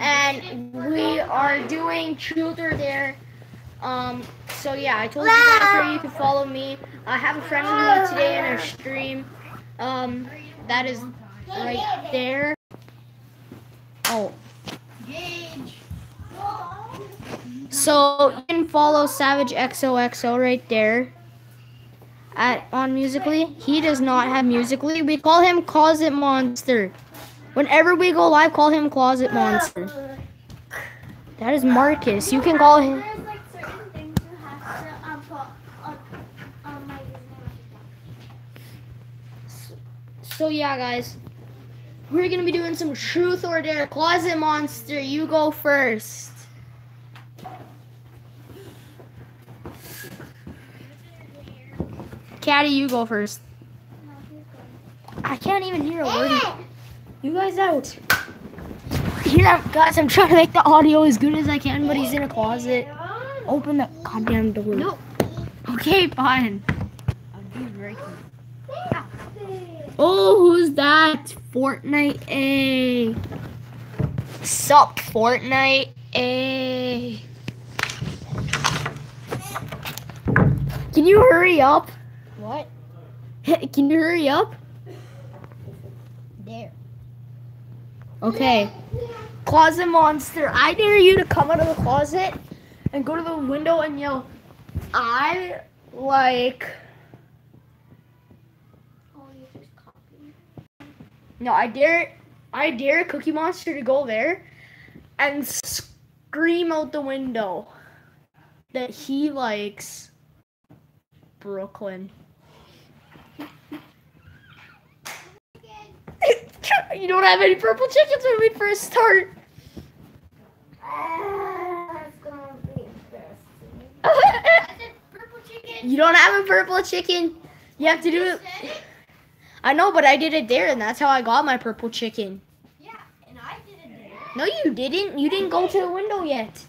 And we are doing Truth or Dare. Um, so yeah, I told you guys where you can follow me. I have a friend with me today in our stream. Um, that is right there. Oh. So you can follow Savage XOXO right there at on Musically. He does not have Musically. We call him Closet Monster. Whenever we go live, call him Closet Monster. That is Marcus. You can call him. So yeah, guys, we're gonna be doing some truth or dare. Closet Monster, you go first. Caddy, you go first. I can't even hear a word. You guys out. Yeah, guys, I'm trying to make the audio as good as I can, but he's in a closet. Open the goddamn door. No. Okay, fine. Oh, who's that? Fortnite A. Sup, Fortnite A. Can you hurry up? What? Can you hurry up? Okay. Closet monster, I dare you to come out of the closet and go to the window and yell, I like. No, I dare, I dare Cookie Monster to go there and scream out the window that he likes Brooklyn. You don't have any purple chickens when we first start. you don't have a purple chicken. You have to do it. I know, but I did it there, and that's how I got my purple chicken. Yeah, and I did it there. No, you didn't. You didn't go to the window yet.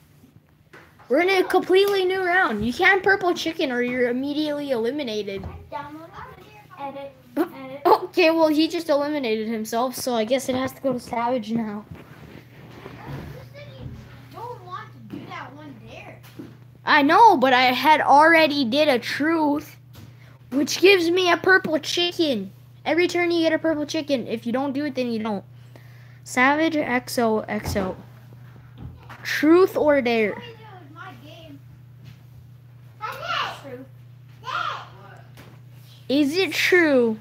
We're in a completely new round. You can't purple chicken or you're immediately eliminated. Download, edit. Okay, well, he just eliminated himself, so I guess it has to go to Savage now. I know, but I had already did a truth, which gives me a purple chicken. Every turn you get a purple chicken. If you don't do it, then you don't. Savage XO XO. Truth or dare? Is it true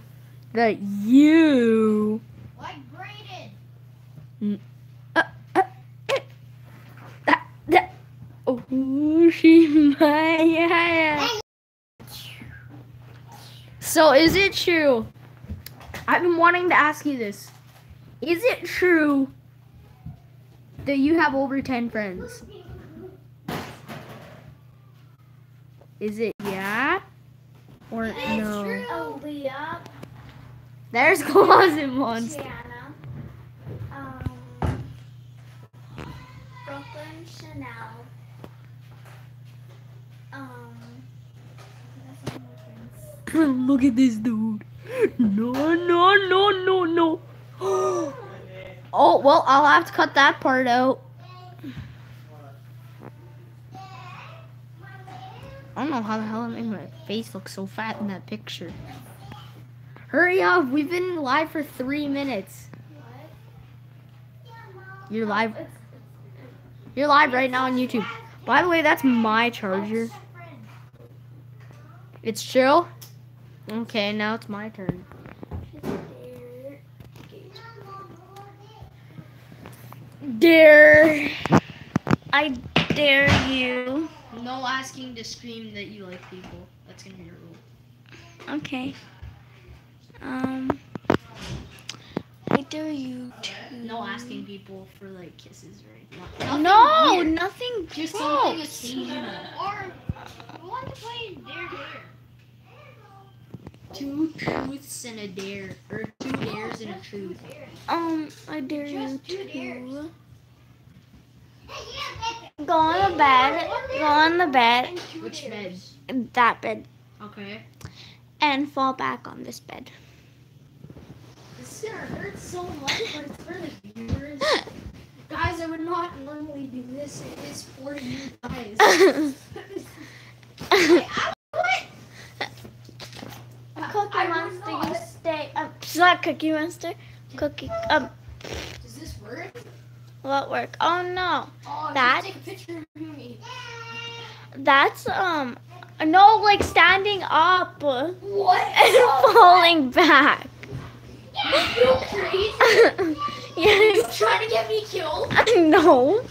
that you Like Braden. uh, uh, eh, that, that, oh, she my So is it true? I've been wanting to ask you this. Is it true that you have over 10 friends? Is it yeah or no? Oh, Leah. There's Closet Monster. Um, Brooklyn Chanel. Um, that's one of my friends. Look at this dude. No, no, no, no, no. oh, well, I'll have to cut that part out. I don't know how the hell I made my face look so fat in that picture. Hurry up, we've been live for three minutes. You're live. You're live right now on YouTube. By the way, that's my charger. It's chill. Okay, now it's my turn. Dare. I dare you. No asking to scream that you like people. That's gonna be your rule. Okay. Um, I dare you to. No asking people for like kisses or anything. No, weird. nothing. Just gross. something occasional. Or, we want to play Dare Dare. Two truths and a dare, or two dares and a truth. Um, I dare you Just two dares. to go on the bed, go on the bed, Which bed? that bed, Okay. and fall back on this bed. Gonna hurt so much, but it's for the viewers. Guys, I would not normally do this. It is for you guys. Cookie I Monster, you stay. Um, it's not Cookie Monster. Cookie. Um, Does this work? what work? Oh no, Oh, That- Take a picture of me. that's um, no, like standing up What? and falling back. You crazy? You trying to get me killed? no.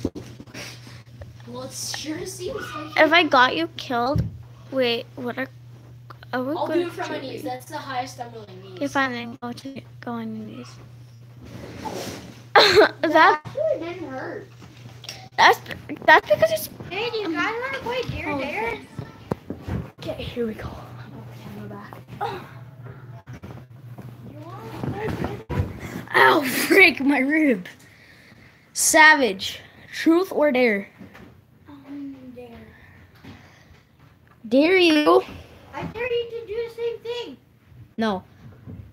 Well, it sure seems like. If I got you killed, wait, what are? Are we I'll going do it from my knees. That's the highest I'm willing to Okay, fine then. Go to go on your knees. That that actually didn't hurt. that's that's because it's. Hey, you guys want to play Dare Oh, Dare? Okay, here we go. Ow, frick, my rib. Savage. Truth or dare? Dare. Dare you? I dare you to do the same thing. No.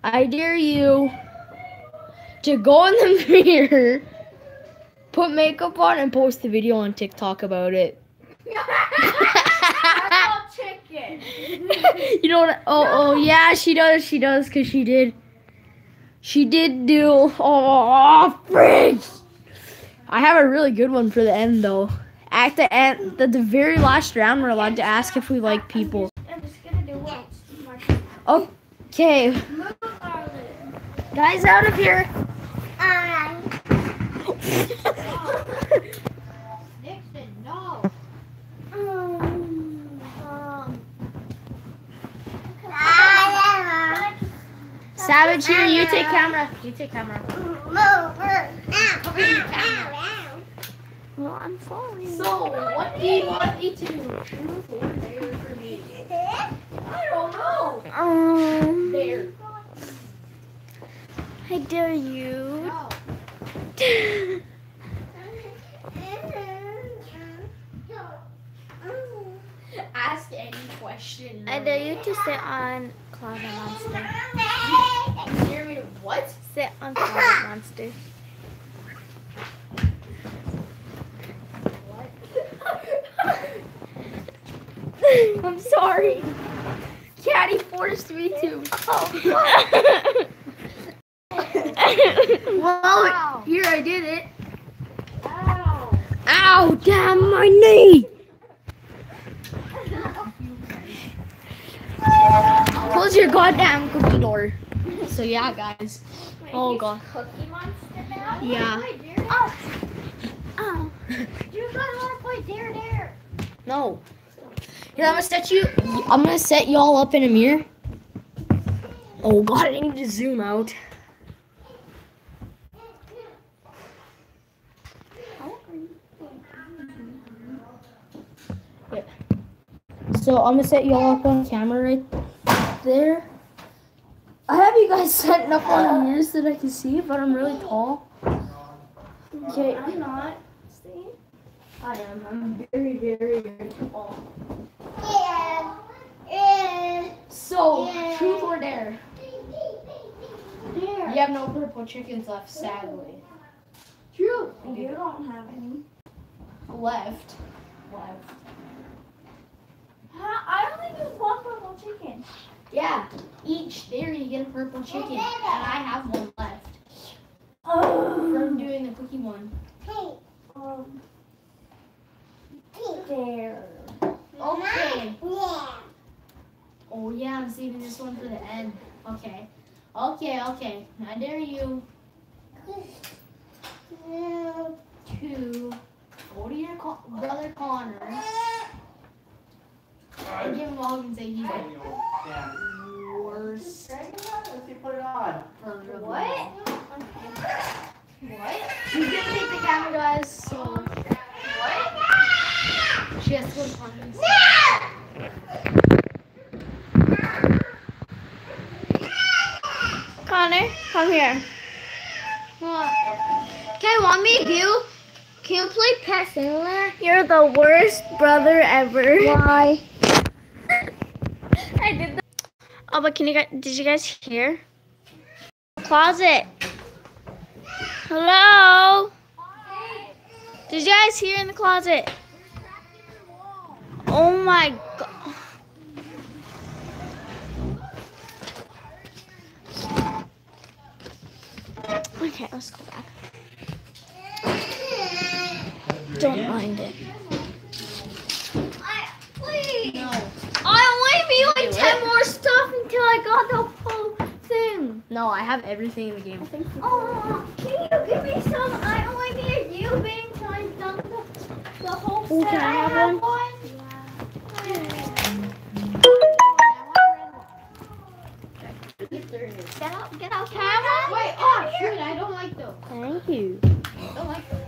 I dare you to go in the mirror, put makeup on, and post a video on TikTok about it. Chicken. you know what? Oh, oh, yeah, she does. She does, because she did. She did do. Oh, frick! I have a really good one for the end, though. At the end, the, the very last round, we're allowed to ask if we like people. I'm just gonna do one. Okay, guys, out of here. Savage, here, you take camera. You take camera. Well, I'm falling. So, what do you want me to do? Truth or dare for me? I don't know. Um, Dare. I dare you. No. Ask any question. I dare you to sit on Closet Monster. Dare what? Sit on Closet Monster. I'm sorry. Caddy forced me to. Well, here I did it. Ow. Ow, damn my knee. Close your goddamn cookie door. So yeah, guys. Oh god. Cookie Monster now? Yeah. Oh. Oh. You guys want to play Dare Dare? No. Here, I'm gonna set you. I'm gonna set y'all up in a mirror. Oh god, I need to zoom out. Yeah. So I'm gonna set y'all up on camera right there. I have guys setting up on a mirror so that I can see, but I'm really tall. Okay. I'm not. See? I am. I'm very, very, very tall. Yeah. So, Yeah. truth or dare? Dare. You have no purple chickens left, sadly. True. You don't have any. Left. Left. Huh? I only do one purple chicken. Yeah. Each dare you get a purple chicken, and I have one left Oh. from doing the cookie one. Um. Dare. Okay. Oh yeah, I'm saving this one for the end. Okay. Okay, okay. I dare you to go to your co- brother Connor and give him a hug and say he's the worst put it on. What? What? She's gonna take the camera, guys. So What? she has to go to Connor's. Connor, come here. Okay, want me to do? Can you play Pet Simulator? You're the worst brother ever. Why? I did. Oh, but can you guys? Did you guys hear? Closet. Hello. Did you guys hear in the closet? Oh my god. Okay, let's go back. Don't mind it. Please. No. I only Do need it. like 10 more stuff until I got the whole thing. No, I have everything in the game. Oh, can you give me some? I only need you being until I've done the, the whole Ooh, set. can I have one? Get out, get out, camera. Wait, oh shoot, I don't like those. Thank you. I don't like those.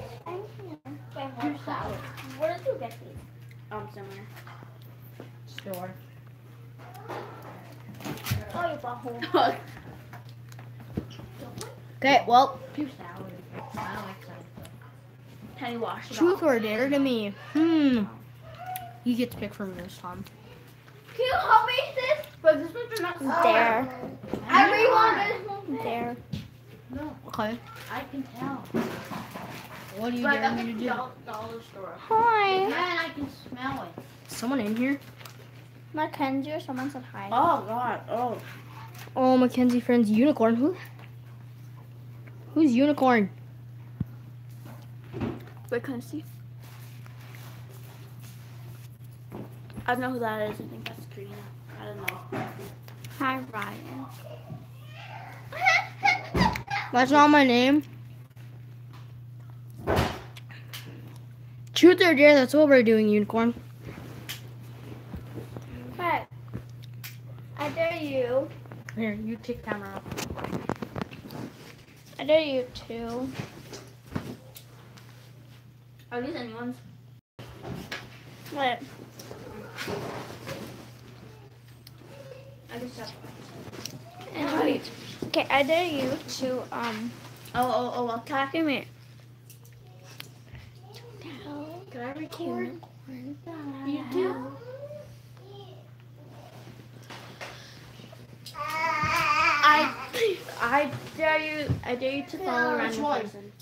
You're sour. Where did you get these? Um, somewhere. Store. Oh, you bought home. Okay, well, Too sour. I don't like sour. Can wash it truth off? or dare to me. Hmm. You get to pick from this time. Can you help me with this? But this one's not There. I really want this one. There. No, Okay. I can tell. What do you But I me to do? dollar, dollar store. Hi. And I can smell it. Someone in here? Mackenzie or someone said hi. Oh God. Oh. Oh, Mackenzie friend's unicorn. Who? Who's unicorn? Mackenzie. I don't know who that is. I think that's Karina. I don't know. Hi, Ryan. That's not my name. Truth or dare? That's what we're doing, unicorn. Hey. I dare you. Here, you take camera up. I dare you to. Are these anyone's? What? I just have. And. Okay, I dare you to um. Oh, oh, oh. Well, Talk to me. Can I record? You too. I dare you. I dare you to follow Yeah, around one? person.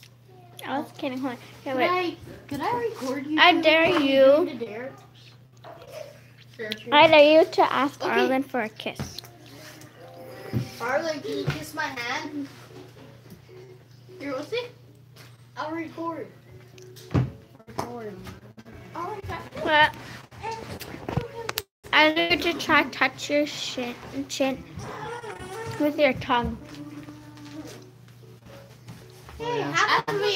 I was kidding. Hold on. Okay, Could wait. I, could I record you? I dare you. dare? Sure, sure. I dare you to ask Okay. Arlen for a kiss. Arlen, can you kiss my hand? Here, what's it? I'll record. Record. Oh, okay. What? I you to try touch your chin, chin with your tongue. Hey, have a me.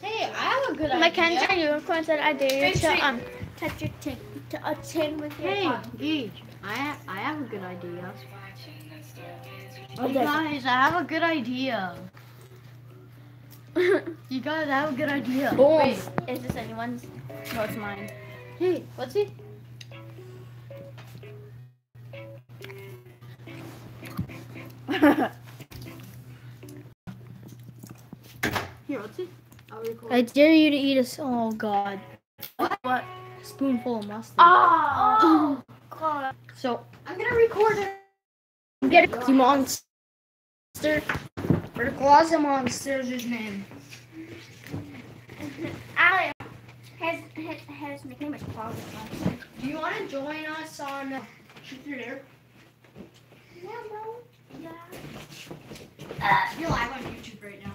Hey, I have a good Mackenzie idea. Unicorn said I dare you Make sure to um touch your chin, to a chin with your Hey, tongue. Gage, I ha- I have a good idea. Okay. You guys, I have a good idea. You guys I have a good idea. Wait, is this anyone's? No, it's mine. Hey, what's it? Here, what's it? I'll record. I dare you to eat a. Oh God. What? What? Spoonful of mustard. Oh, God. So I'm gonna record it. get a cookie monster. Or the closet monster is his name. Alex, his, his, his nickname is Closet Monster. Do you want to join us on uh, Truth or Dare? Yeah, bro. Yeah. Uh, you're live on YouTube right now.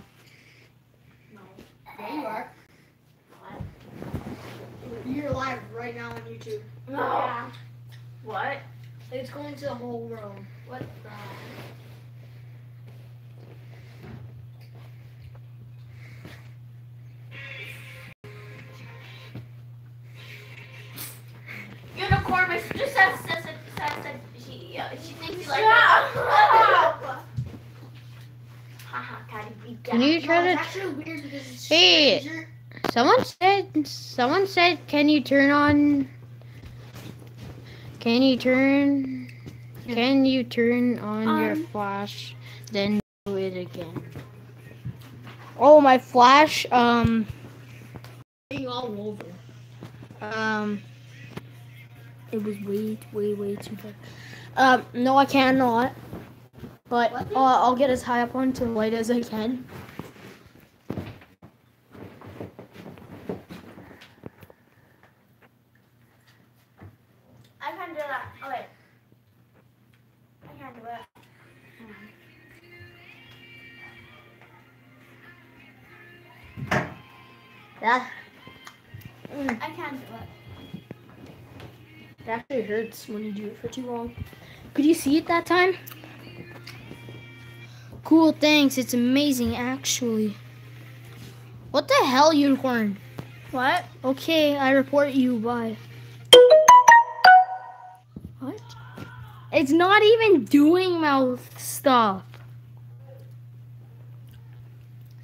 No. Yeah, you are. You're live right now on YouTube. No. What? It's going to the. What the? Unicorn, my sister says, says, says, says, says she, uh, she thinks you like Stop! Haha, Caddy, beat Can you try no, to- It's weird Hey. stranger. Someone said. Someone said, "Can you turn on? Can you turn? Can you turn on your Um. flash? Then do it again." Oh, my flash. Um. all over. Um. It was way, way, way too big. Um. No, I cannot. But uh, I'll get as high up onto the light as I can. Hurts when you do it for too long. Could you see it that time? Cool, thanks. It's amazing, actually. What the hell, unicorn? What? Okay, I report you. Bye. What? It's not even doing mouth stuff.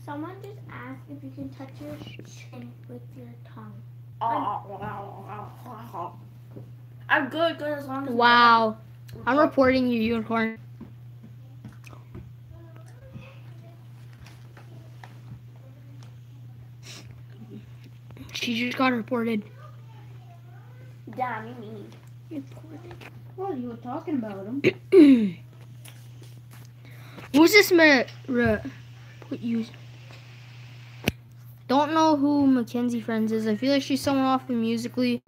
Someone just asked if you can touch your chin with your tongue. Ah, I'm good, good as long as Wow. I'm reporting you, unicorn. She just got reported. Damn, you mean. Well, you were talking about him. Who's this ma- put you? Don't know who Mackenzie Friends is. I feel like she's someone off of Musically.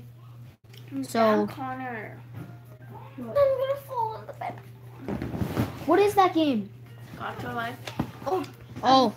So- Damn, Connor. I'm gonna fall in the bed. What is that game? Gacha Life. Oh,